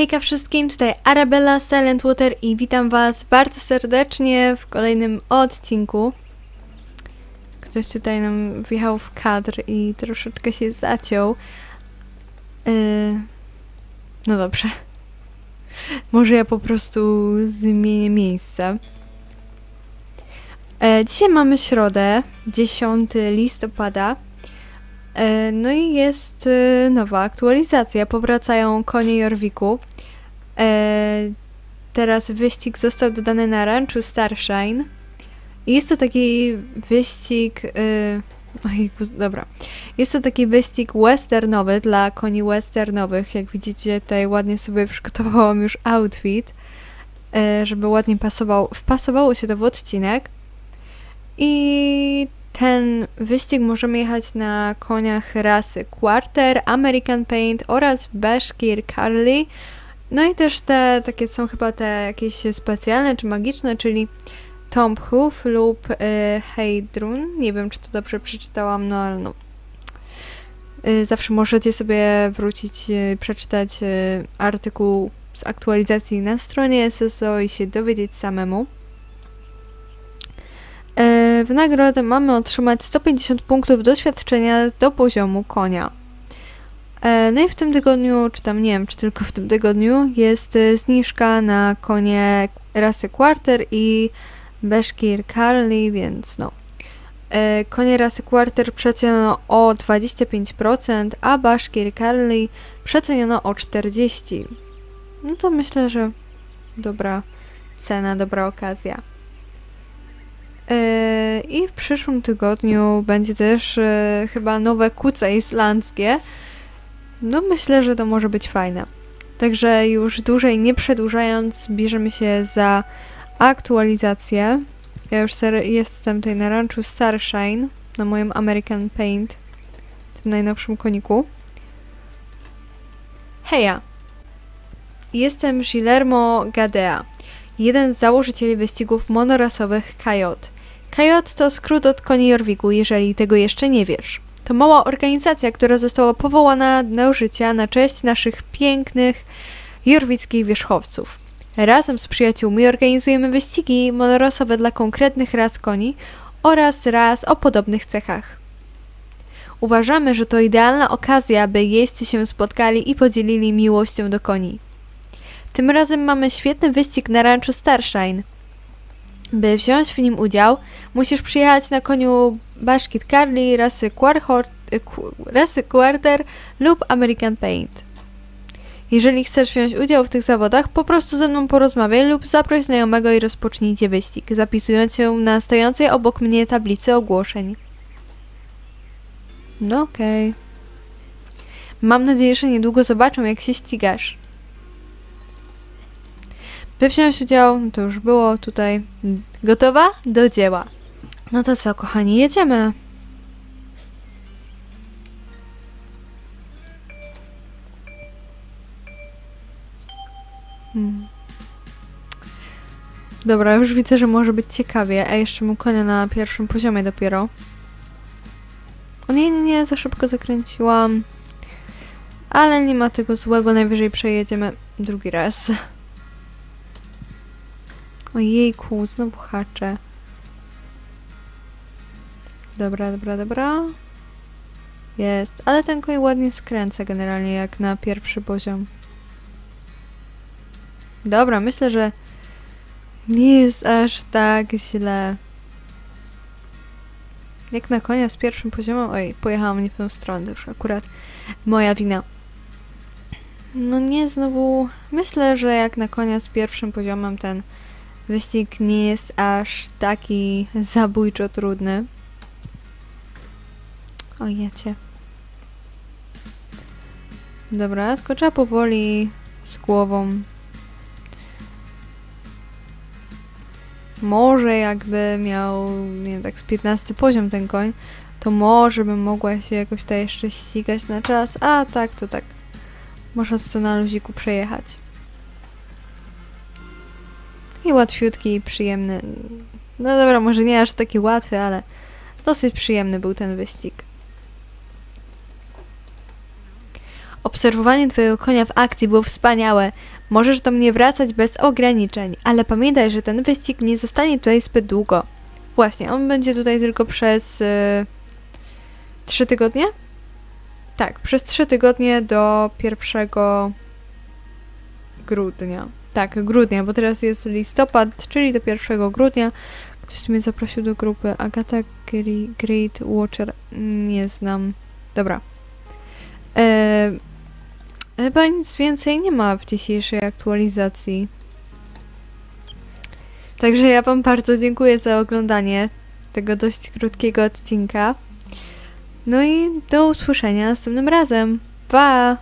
Hejka wszystkim, tutaj Arabella Silent Water i witam was bardzo serdecznie w kolejnym odcinku. Ktoś tutaj nam wjechał w kadr i troszeczkę się zaciął. Yy... No dobrze. Może ja po prostu zmienię miejsce. E, dzisiaj mamy środę, 10 listopada. E, No i jest e, nowa aktualizacja. Powracają konie Jorwiku. E, Teraz wyścig został dodany na ranczu Starshine. Jest to taki wyścig. Ojejku, dobra. Jest to taki wyścig westernowy dla koni westernowych. Jak widzicie, tutaj ładnie sobie przygotowałam już outfit, żeby ładnie pasował, wpasowało się to w odcinek. I ten wyścig możemy jechać na koniach rasy Quarter, American Paint oraz Bashkir Carly. No i też te takie są chyba te jakieś specjalne czy magiczne, czyli Tom Hoof lub y, Heidrun. Nie wiem, czy to dobrze przeczytałam, no ale no. Y, zawsze możecie sobie wrócić, y, przeczytać y, artykuł z aktualizacji na stronie SSO i się dowiedzieć samemu. W nagrodę mamy otrzymać 150 punktów doświadczenia do poziomu konia. E, No i w tym tygodniu, czy tam nie wiem, czy tylko w tym tygodniu, jest e, zniżka na konie rasy Quarter i Bashkir Carly, więc no. E, Konie rasy Quarter przeceniono o 25%, a Bashkir Carly przeceniono o 40%. No to myślę, że dobra cena, dobra okazja. E, I w przyszłym tygodniu będzie też e, chyba nowe kuce islandzkie. No myślę, że to może być fajne. Także już dłużej nie przedłużając, bierzemy się za aktualizację. Ja już jestem tutaj na ranczu Starshine, na moim American Paint, tym najnowszym koniku. Heja! Jestem Guillermo Gadea, jeden z założycieli wyścigów monorasowych Kajot. Kajot to skrót od koni Jorwiku, jeżeli tego jeszcze nie wiesz. To mała organizacja, która została powołana do życia na cześć naszych pięknych jorwickich wierzchowców. Razem z przyjaciółmi organizujemy wyścigi monorasowe dla konkretnych ras koni oraz ras o podobnych cechach. Uważamy, że to idealna okazja, by jeźdźcy się spotkali i podzielili miłością do koni. Tym razem mamy świetny wyścig na ranczu Starshine. By wziąć w nim udział, musisz przyjechać na koniu Bashkit Carly rasy, y, rasy Quarter lub American Paint. Jeżeli chcesz wziąć udział w tych zawodach, po prostu ze mną porozmawiaj lub zaproś znajomego i rozpocznijcie wyścig, zapisując się na stojącej obok mnie tablicy ogłoszeń. No okej. Mam nadzieję, że niedługo zobaczę, jak się ścigasz. By wziąć udział, no to już było tutaj. Gotowa? Do dzieła. No to co, kochani, jedziemy. Hmm. Dobra, już widzę, że może być ciekawie. A jeszcze mu konia na pierwszym poziomie dopiero. O nie, nie, nie, za szybko zakręciłam. Ale nie ma tego złego, najwyżej przejedziemy drugi raz. Ojejku, znowu haczę. Dobra, dobra, dobra. Jest, ale ten koń ładnie skręca generalnie jak na pierwszy poziom. Dobra, myślę, że nie jest aż tak źle. Jak na konia z pierwszym poziomem... Oj, pojechałam nie w tą stronę, to już akurat moja wina. No nie, znowu... Myślę, że jak na konia z pierwszym poziomem ten wyścig nie jest aż taki zabójczo trudny. O jecie. Dobra, tylko trzeba powoli z głową. Może jakby miał, nie wiem, tak z 15 poziom ten koń, to może bym mogła się jakoś tutaj jeszcze ścigać na czas, a tak to tak. Można co na luziku przejechać. I łatwiutki i przyjemny. No dobra, może nie aż taki łatwy, ale dosyć przyjemny był ten wyścig. Obserwowanie twojego konia w akcji było wspaniałe. Możesz do mnie wracać bez ograniczeń, ale pamiętaj, że ten wyścig nie zostanie tutaj zbyt długo. Właśnie, on będzie tutaj tylko przez... Yy, trzy tygodnie? Tak, przez trzy tygodnie do 1 grudnia. Tak, grudnia, bo teraz jest listopad, czyli do 1 grudnia. Ktoś mnie zaprosił do grupy. Agata Gre- Great Watcher. Nie znam. Dobra. E, chyba nic więcej nie ma w dzisiejszej aktualizacji. Także ja Wam bardzo dziękuję za oglądanie tego dość krótkiego odcinka. No i do usłyszenia następnym razem. Pa!